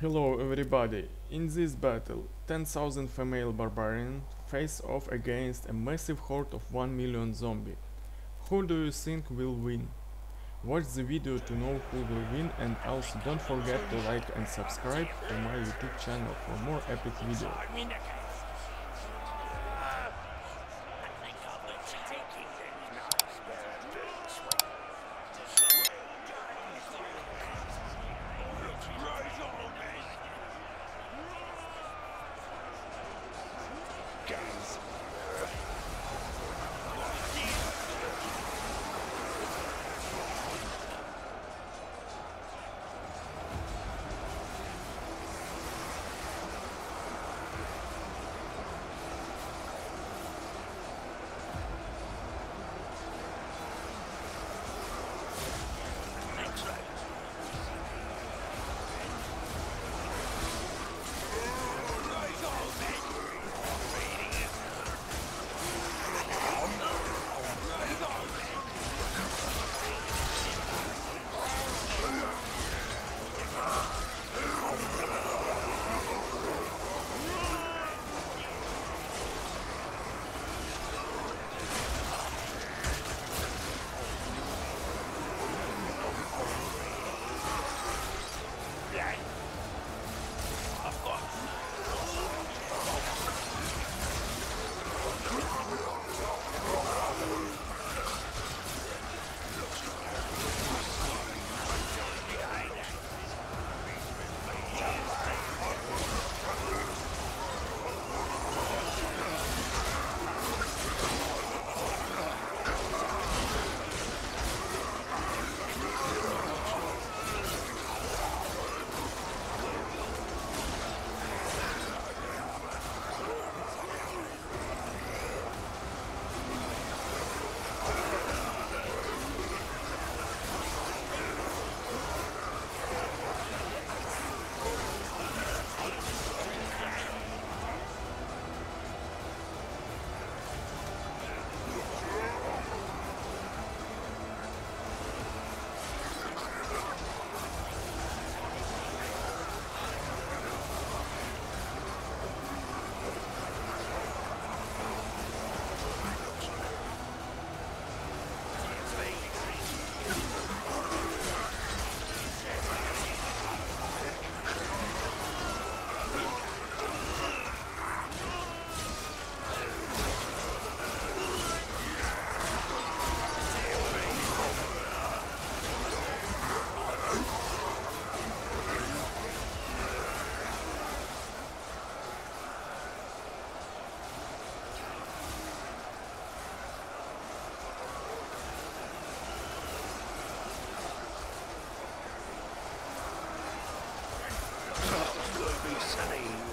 Hello everybody, in this battle 10,000 female barbarians face off against a massive horde of 1 million zombie. Who do you think will win? Watch the video to know who will win and also don't forget to like and subscribe to my YouTube channel for more epic videos. Sunny.